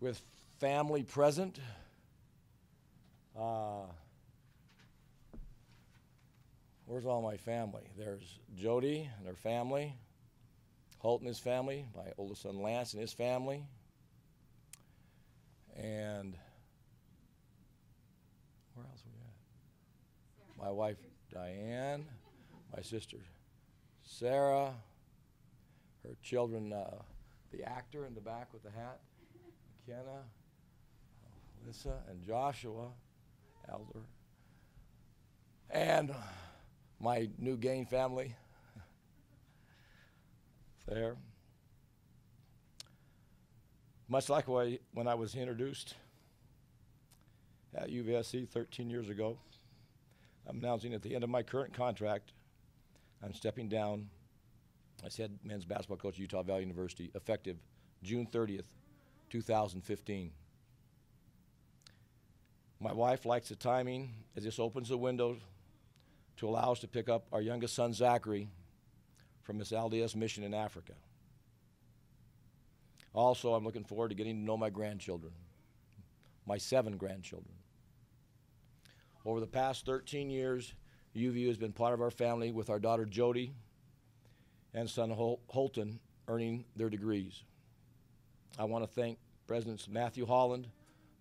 with family present. Uh, where's all my family? There's Jody and her family, Holt and his family, my oldest son Lance and his family, and where else we at? My wife Diane, my sister Sarah, her children, uh, the actor in the back with the hat, McKenna, Alyssa, and Joshua, Elder, and my new Gain family there. Much like when I was introduced at UVSC 13 years ago, I'm announcing at the end of my current contract, I'm stepping down as head men's basketball coach at Utah Valley University, effective June 30th, 2015. My wife likes the timing as this opens the window to allow us to pick up our youngest son, Zachary, from his LDS mission in Africa. Also, I'm looking forward to getting to know my grandchildren, my seven grandchildren. Over the past 13 years, UVU has been part of our family with our daughter Jody and son Hol- Holton earning their degrees. I want to thank Presidents Matthew Holland,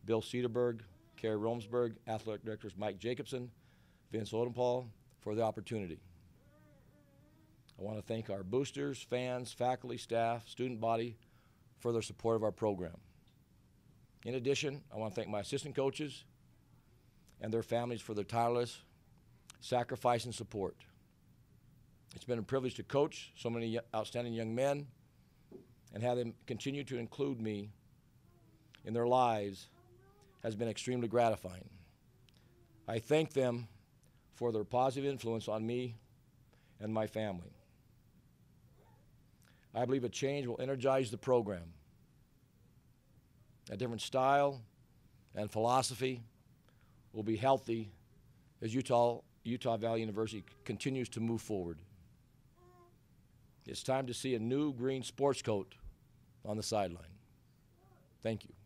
Bill Sederburg, Kerry Romesburg, athletic directors Mike Jacobson, Vince Otoupal for the opportunity. I want to thank our boosters, fans, faculty, staff, student body for their support of our program. In addition, I want to thank my assistant coaches and their families for their tireless sacrifice and support. It's been a privilege to coach so many outstanding young men and have them continue to include me in their lives has been extremely gratifying. I thank them for their positive influence on me and my family. I believe a change will energize the program. A different style and philosophy will be healthy as Utah, Utah Valley University continues to move forward. It's time to see a new green sports coat on the sideline. Thank you.